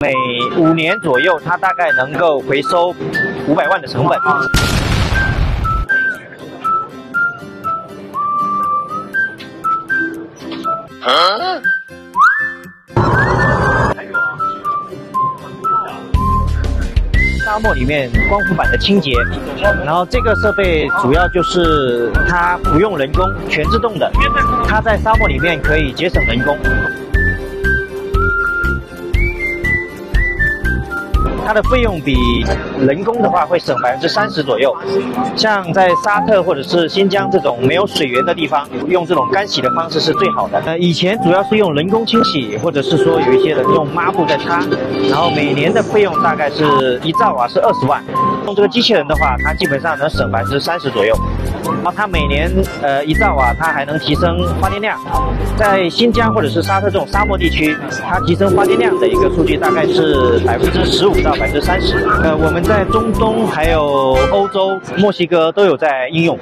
每五年左右，它大概能够回收五百万的成本。沙漠里面光伏板的清洁，然后这个设备主要就是它不用人工，全自动的，它在沙漠里面可以节省人工。它的费用比人工的话会省百分之三十左右。像在沙特或者是新疆这种没有水源的地方，用这种干洗的方式是最好的。呃，以前主要是用人工清洗，或者是说有一些人用抹布在擦，然后每年的费用大概是一兆瓦是二十万。用这个机器人的话，它基本上能省百分之三十左右。然后它每年呃一兆瓦，它还能提升发电量。在新疆或者是沙特这种沙漠地区，它提升发电量的一个数据大概是百分之十五到百分之三十。呃，我们在中东还有欧洲、墨西哥都有在应用。